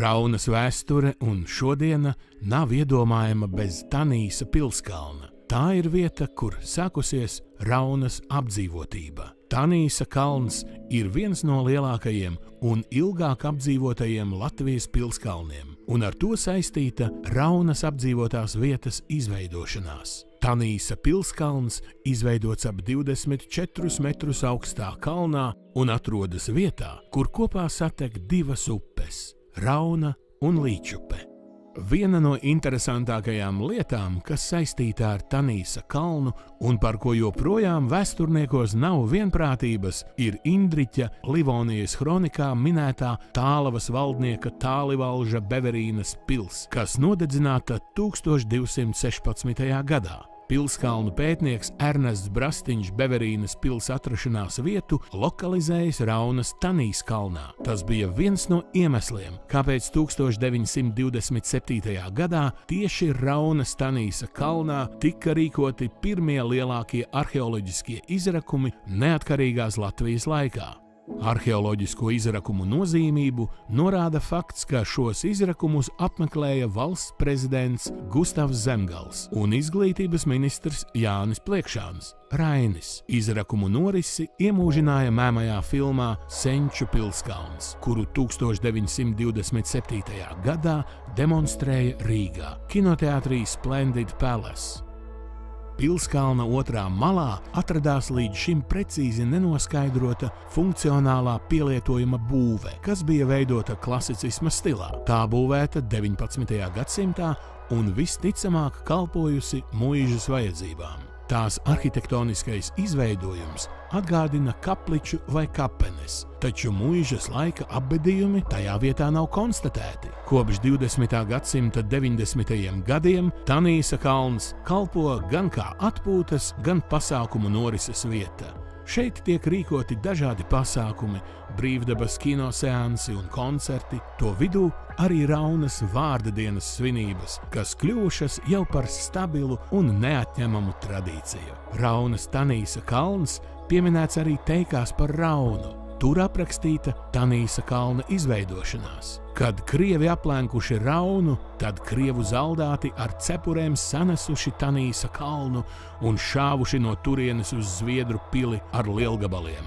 Raunas vēsture un šodiena nav iedomājama bez Tanīsa pilskalna. Tā ir vieta, kur sākusies Raunas apdzīvotība. Tanīsa kalns ir viens no lielākajiem un ilgāk apdzīvotajiem Latvijas pilskalniem, un ar to saistīta Raunas apdzīvotās vietas izveidošanās. Tanīsa pilskalns izveidots ap 24 metrus augstā kalnā un atrodas vietā, kur kopā satek divas upes - Rauna un Līčupe. Viena no interesantākajām lietām, kas saistīta ar Tanīsa kalnu un par ko joprojām vēsturniekos nav vienprātības, ir Indriča Livonijas kronikā minētā Tālavas valdnieka Tālivalža Beverīnas pils, kas nodedzināta 1216. gadā. Pilskalnu pētnieks Ernests Brastiņš Beverīnas pils atrašanās vietu lokalizējis Raunas Tanīs kalnā. Tas bija viens no iemesliem, kāpēc 1927. gadā tieši Raunas Tanīsa kalnā tika rīkoti pirmie lielākie arheoloģiskie izrakumi neatkarīgās Latvijas laikā. Arheoloģisko izrakumu nozīmību norāda fakts, ka šos izrakumus apmeklēja valsts prezidents Gustavs Zemgals un izglītības ministrs Jānis Pliekšāns. Rainis izrakumu norisi iemūžināja mēmajā filmā Senču pilskalns, kuru 1927. gadā demonstrēja Rīgā, kinoteātrī Splendid Palace. Pilskalna otrā malā atradās līdz šim precīzi nenoskaidrota funkcionālā pielietojuma būve, kas bija veidota klasicisma stilā. Tā būvēta 19. gadsimtā un visticamāk kalpojusi mūžas vajadzībām. Tās arhitektoniskais izveidojums atgādina kapliču vai kapenes, taču mūžas laika apbedījumi tajā vietā nav konstatēti. Kopš 20. gadsimta 90. gadiem Tanīsa kalns kalpo gan kā atpūtas, gan pasākumu norises vieta. Šeit tiek rīkoti dažādi pasākumi, brīvdabas kinoseansi un koncerti, to vidū arī Raunas vārda dienas svinības, kas kļuvušas jau par stabilu un neatņemamu tradīciju. Raunas Tanīsa kalns pieminēts arī teikās par Raunu. Tur aprakstīta Tanīsa kalna izveidošanās. Kad krievi aplenkuši Raunu, tad krievu zaldāti ar cepurēm sanesuši Tanīsa kalnu un šāvuši no turienes uz Zviedru pili ar lielgabaliem.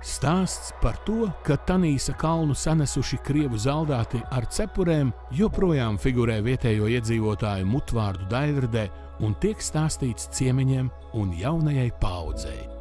Stāsts par to, ka Tanīsa kalnu sanesuši krievu zaldāti ar cepurēm, joprojām figurē vietējo iedzīvotāju mutvārdu daļradē un tiek stāstīts ciemiņiem un jaunajai paudzei.